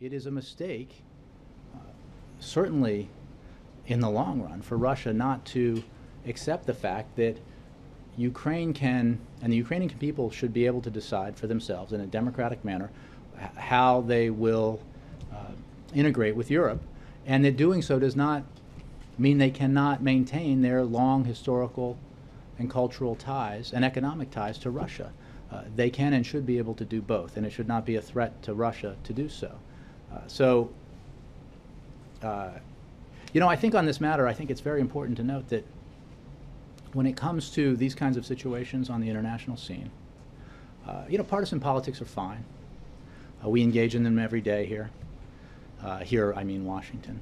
it is a mistake, uh, certainly in the long run, for Russia not to accept the fact that Ukraine can, and the Ukrainian people should be able to decide for themselves in a democratic manner how they will uh, integrate with Europe, and that doing so does not mean they cannot maintain their long historical and cultural ties and economic ties to Russia. Uh, they can and should be able to do both, and it should not be a threat to Russia to do so. Uh, so, uh, you know, I think on this matter, I think it's very important to note that when it comes to these kinds of situations on the international scene, uh, you know, partisan politics are fine. We engage in them every day here. Here, I mean Washington.